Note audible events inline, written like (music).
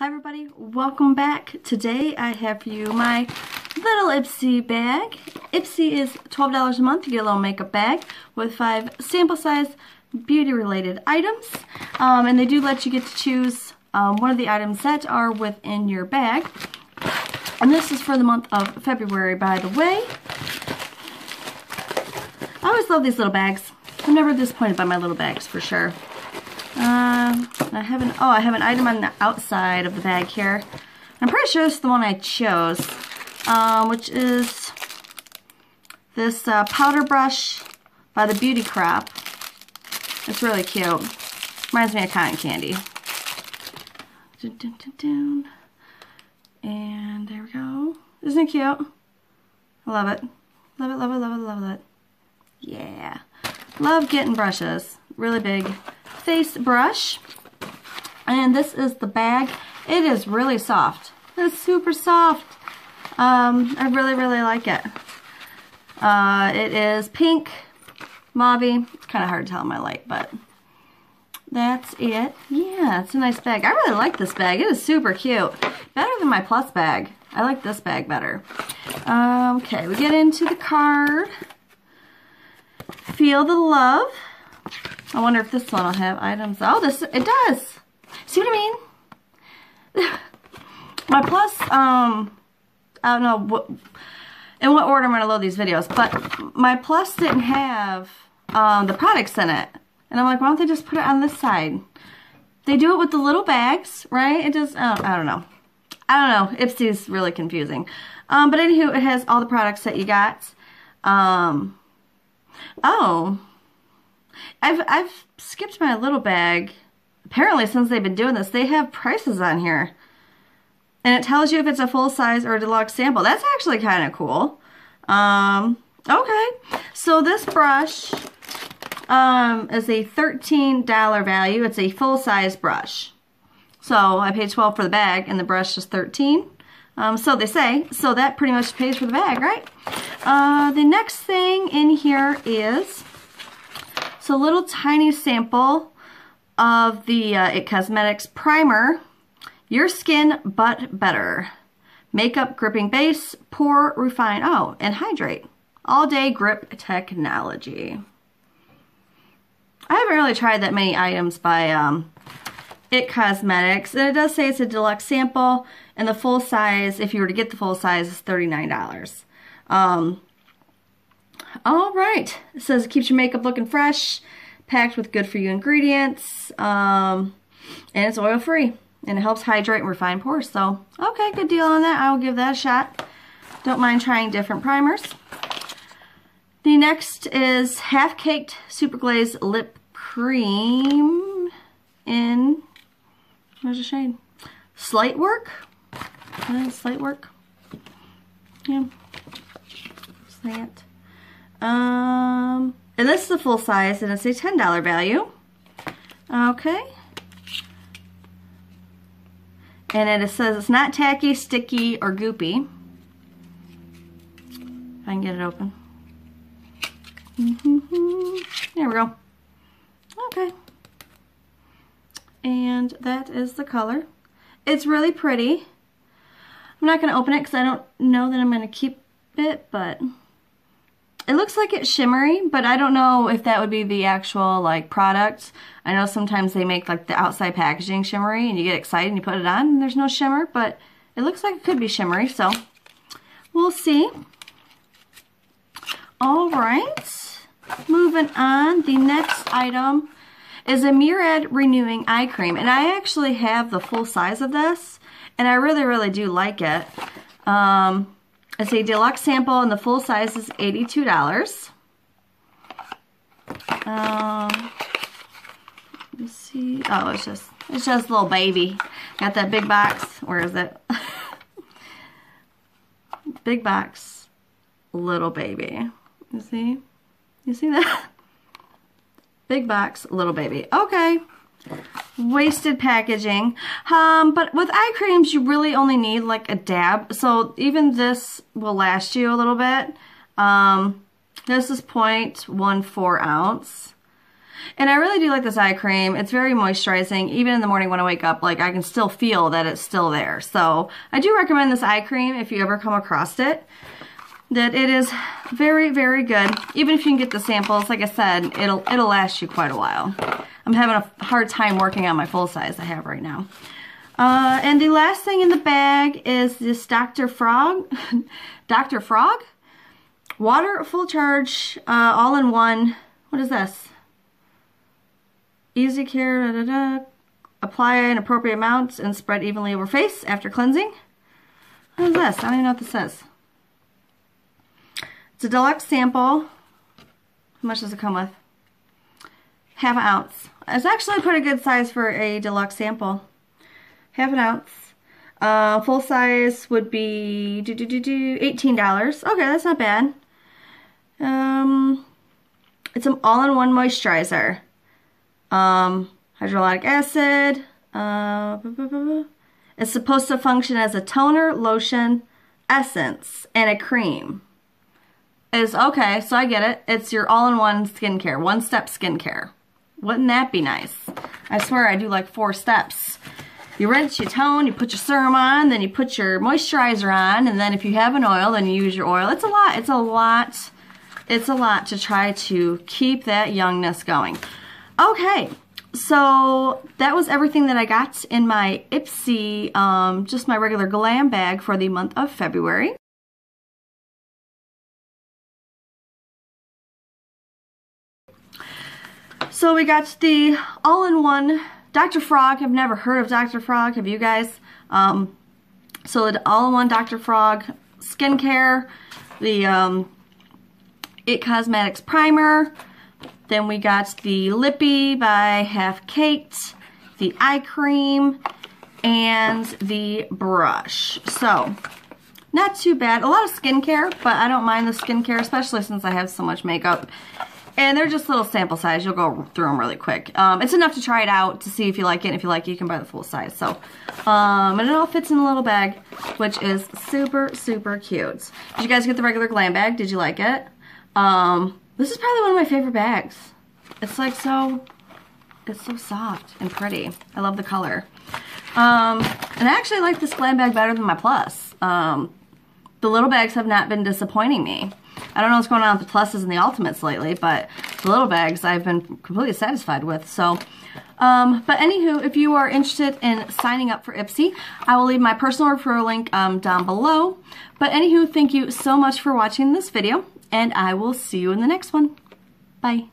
Hi everybody, welcome back. Today I have for you my little Ipsy bag. Ipsy is $12 a month. You get a little makeup bag with five sample size beauty related items. Um, and they do let you get to choose um, one of the items that are within your bag. And this is for the month of February by the way. I always love these little bags. I'm never disappointed by my little bags for sure. I have an, oh, I have an item on the outside of the bag here. I'm pretty sure is the one I chose, um, which is this uh, powder brush by the Beauty Crop. It's really cute. Reminds me of cotton candy. Dun, dun, dun, and there we go. Isn't it cute? I love it. Love it, love it, love it, love it. Yeah. Love getting brushes. Really big face brush. And this is the bag. It is really soft. It's super soft. Um, I really, really like it. Uh, it is pink, mauve. It's kind of hard to tell in my light, but that's it. Yeah, it's a nice bag. I really like this bag. It is super cute. Better than my plus bag. I like this bag better. Um, okay, we get into the card. Feel the love. I wonder if this one will have items. Oh, this, it does. See what I mean? (laughs) My plus, um, I don't know what, in what order I'm going to load these videos, but my plus didn't have um, the products in it. And I'm like, why don't they just put it on this side? They do it with the little bags, right? It just, I don't, I don't know. I don't know. Ipsy's really confusing. Um, but anywho, it has all the products that you got. Um, oh, I've, I've skipped my little bag. Apparently, since they've been doing this, they have prices on here. And it tells you if it's a full size or a deluxe sample. That's actually kind of cool. Um, okay. So this brush um, is a $13 value. It's a full size brush. So I paid 12 for the bag and the brush is 13. Um, so they say. So that pretty much pays for the bag, right? Uh, the next thing in here is a little tiny sample of the uh, IT Cosmetics Primer, Your Skin But Better. Makeup Gripping Base, Pore Refine, oh, and Hydrate. All Day Grip Technology. I haven't really tried that many items by um, IT Cosmetics. And it does say it's a deluxe sample. And the full size, if you were to get the full size, is $39. Um, all right. It says it keeps your makeup looking fresh, packed with good for you ingredients, um, and it's oil free. And it helps hydrate and refine pores. So, okay, good deal on that. I will give that a shot. Don't mind trying different primers. The next is Half Caked Super Glaze Lip Cream in, where's the shade? Slight Work. Slight Work. Yeah. Slant. Um, and this is a full size and it's a $10 value. Okay. And it says it's not tacky, sticky, or goopy. If I can get it open. There we go. Okay. And that is the color. It's really pretty. I'm not going to open it because I don't know that I'm going to keep it, but it looks like it's shimmery, but I don't know if that would be the actual like product. I know sometimes they make like the outside packaging shimmery and you get excited and you put it on and there's no shimmer, but it looks like it could be shimmery, so we'll see. All right, moving on. The next item is a Murad Renewing Eye Cream, and I actually have the full size of this, and I really, really do like it. Um, it's a deluxe sample and the full size is $82. Um, let's see. Oh, it's just, it's just little baby. Got that big box. Where is it? (laughs) big box, little baby. You see? You see that? (laughs) Big box, little baby. Okay wasted packaging. Um, but with eye creams, you really only need like a dab. So even this will last you a little bit. Um, this is 0.14 ounce. And I really do like this eye cream. It's very moisturizing. Even in the morning when I wake up, like I can still feel that it's still there. So I do recommend this eye cream if you ever come across it. That it is very, very good. Even if you can get the samples, like I said, it'll it'll last you quite a while. I'm having a hard time working on my full size I have right now. Uh, and the last thing in the bag is this Dr. Frog. (laughs) Dr. Frog? Water, full charge, uh, all in one. What is this? Easy care, da, da, da. Apply in appropriate amounts and spread evenly over face after cleansing. What is this? I don't even know what this says. It's a deluxe sample. How much does it come with? Half an ounce. It's actually a pretty good size for a deluxe sample. Half an ounce. Uh, full size would be do, do, do, do, $18. Okay, that's not bad. Um, it's an all-in-one moisturizer um, hyaluronic acid. Uh, it's supposed to function as a toner, lotion, essence, and a cream. Is okay, so I get it. It's your all-in-one skincare, one-step skincare. Wouldn't that be nice? I swear I do like four steps. You rinse, you tone, you put your serum on, then you put your moisturizer on, and then if you have an oil, then you use your oil. It's a lot. It's a lot. It's a lot to try to keep that youngness going. Okay, so that was everything that I got in my Ipsy, um, just my regular glam bag for the month of February. So we got the all-in-one Dr. Frog. I've never heard of Dr. Frog. Have you guys? Um, so the all-in-one Dr. Frog skincare, the um, It Cosmetics Primer, then we got the Lippy by Half Caked, the eye cream, and the brush. So, not too bad. A lot of skincare, but I don't mind the skincare, especially since I have so much makeup. And they're just little sample size. You'll go through them really quick. Um, it's enough to try it out to see if you like it. And if you like it, you can buy the full size. So, um, and it all fits in a little bag, which is super, super cute. Did you guys get the regular glam bag? Did you like it? Um, this is probably one of my favorite bags. It's like so, it's so soft and pretty. I love the color. Um, and I actually like this glam bag better than my plus. Um, the little bags have not been disappointing me. I don't know what's going on with the pluses and the ultimates lately, but the little bags I've been completely satisfied with. So, um, but anywho, if you are interested in signing up for Ipsy, I will leave my personal referral link um, down below. But anywho, thank you so much for watching this video and I will see you in the next one. Bye.